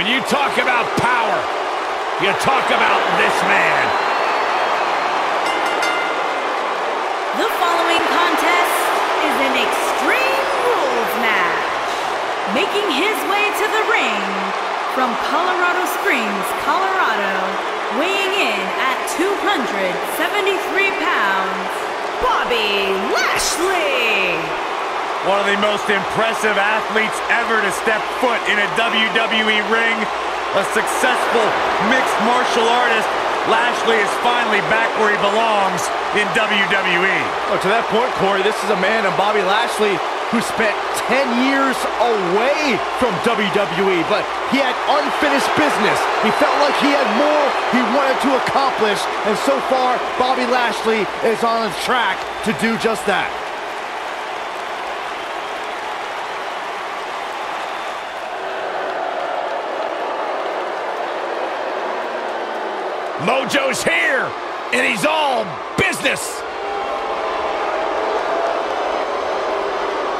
When you talk about power, you talk about this man. The following contest is an Extreme Rules match. Making his way to the ring from Colorado Springs, Colorado, weighing in at 273 pounds, Bobby Lashley. One of the most impressive athletes ever to step foot in a WWE ring. A successful mixed martial artist. Lashley is finally back where he belongs in WWE. Oh, to that point, Corey, this is a man of Bobby Lashley who spent 10 years away from WWE, but he had unfinished business. He felt like he had more he wanted to accomplish, and so far, Bobby Lashley is on track to do just that. Mojo's here, and he's all business.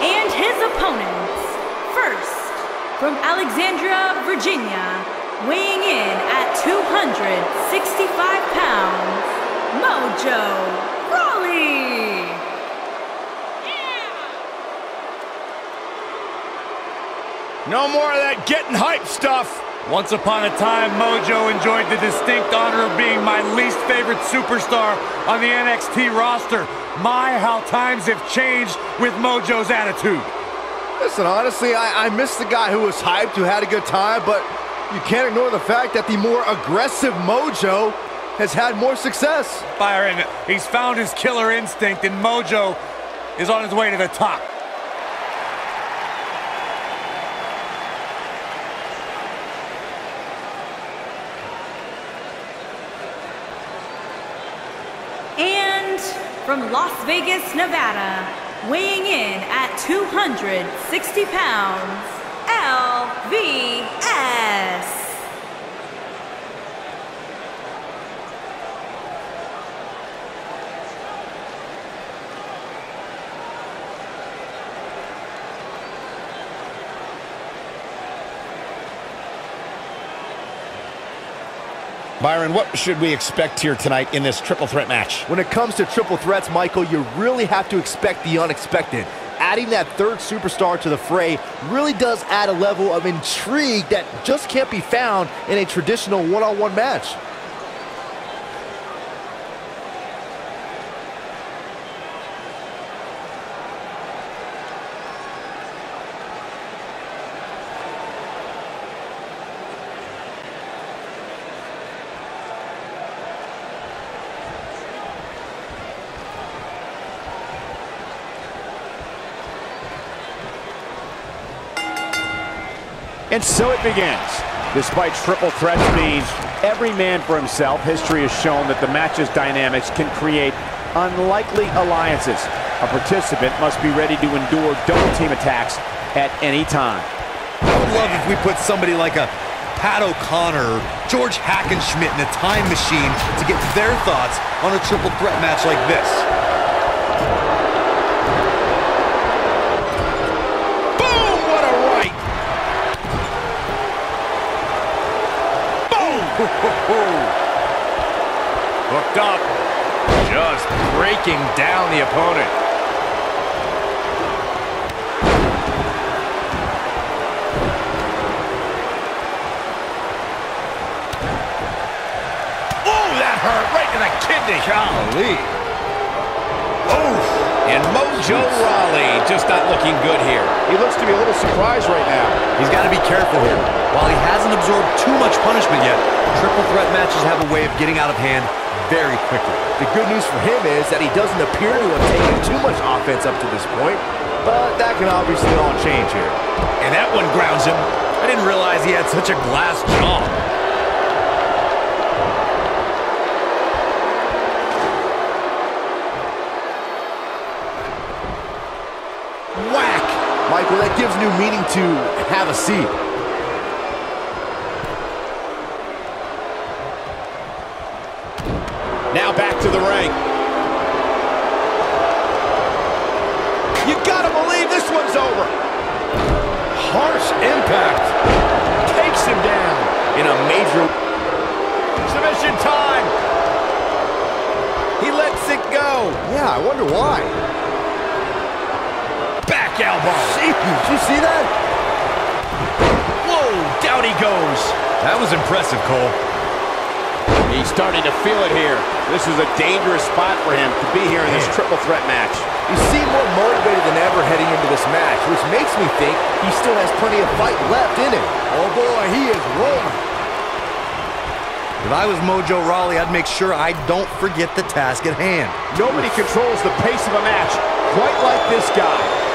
And his opponents. First, from Alexandria, Virginia, weighing in at 265 pounds, Mojo Rawley. Yeah. No more of that getting hype stuff. Once upon a time, Mojo enjoyed the distinct honor of being my least favorite superstar on the NXT roster. My, how times have changed with Mojo's attitude. Listen, honestly, I, I miss the guy who was hyped, who had a good time, but you can't ignore the fact that the more aggressive Mojo has had more success. Byron, he's found his killer instinct, and Mojo is on his way to the top. And from Las Vegas, Nevada, weighing in at 260 pounds, LVS. Byron, what should we expect here tonight in this triple threat match? When it comes to triple threats, Michael, you really have to expect the unexpected. Adding that third superstar to the fray really does add a level of intrigue that just can't be found in a traditional one-on-one match. And so it begins. Despite triple threats being every man for himself, history has shown that the match's dynamics can create unlikely alliances. A participant must be ready to endure double team attacks at any time. I would love if we put somebody like a Pat O'Connor, George Hackenschmidt in a time machine to get their thoughts on a triple threat match like this. Boom! What a right! Boom! Hooked up. Just breaking down the opponent. Oh, that hurt right to the kidney. Golly. Oof! And Mojo Rawley just not looking good here. He looks to be a little surprised right now. He's got to be careful here. While he hasn't absorbed too much punishment yet, triple threat matches have a way of getting out of hand very quickly. The good news for him is that he doesn't appear to have taken too much offense up to this point, but that can obviously all change here. And that one grounds him. I didn't realize he had such a glass jaw. Whack! Michael, that gives new meaning to have a seat. Now back to the ring. You gotta believe this one's over. Harsh impact. Takes him down. in a major... Submission time. He lets it go. Yeah, I wonder why. Back elbow. Jeez, did you see that? Whoa, down he goes. That was impressive, Cole. He's starting to feel it here. This is a dangerous spot for him to be here in this triple threat match. He seemed more motivated than ever heading into this match, which makes me think he still has plenty of fight left in him. Oh boy, he is rolling. If I was Mojo Rawley, I'd make sure I don't forget the task at hand. Nobody controls the pace of a match quite like this guy.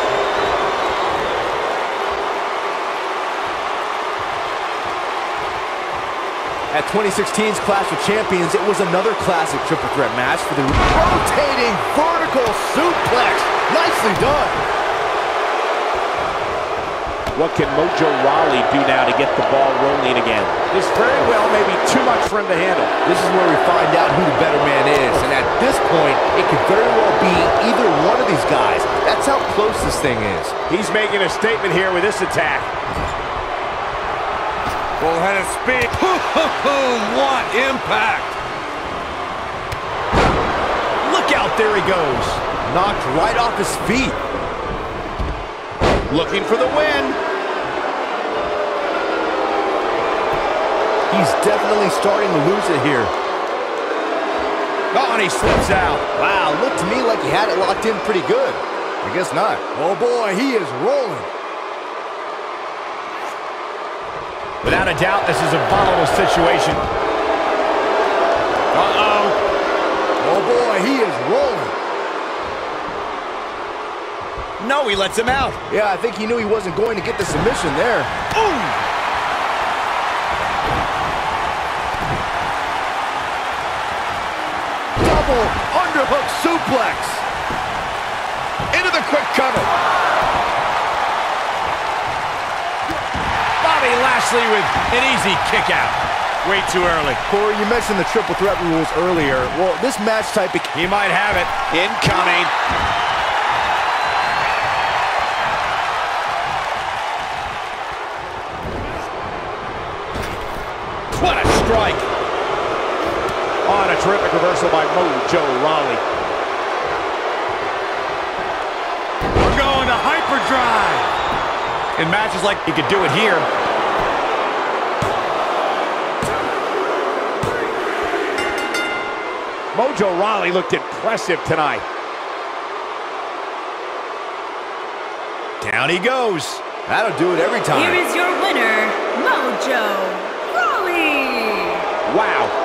At 2016's Clash of Champions, it was another classic triple threat match for the rotating vertical suplex. Nicely done. What can Mojo Rawley do now to get the ball rolling again? This very well may be too much for him to handle. This is where we find out who the better man is. And at this point, it could very well be either one of these guys. That's how close this thing is. He's making a statement here with this attack. Full head of speed. what impact! Look out, there he goes. Knocked right off his feet. Looking for the win. He's definitely starting to lose it here. Oh, and he slips out. Wow, looked to me like he had it locked in pretty good. I guess not. Oh boy, he is rolling. Without a doubt, this is a volatile situation. Uh-oh. Oh boy, he is rolling. No, he lets him out. Yeah, I think he knew he wasn't going to get the submission there. Ooh! Double underhook suplex. Into the quick cover. Bobby Lashley with an easy kick out. Way too early. Corey, you mentioned the triple threat rules earlier. Well, this match type... He might have it. Incoming. What a strike. On a terrific reversal by Mojo Rawley. We're going to hyperdrive. In matches like he could do it here. Mojo Rawley looked impressive tonight. Down he goes. That'll do it every time. Here is your winner, Mojo Rawley. Wow,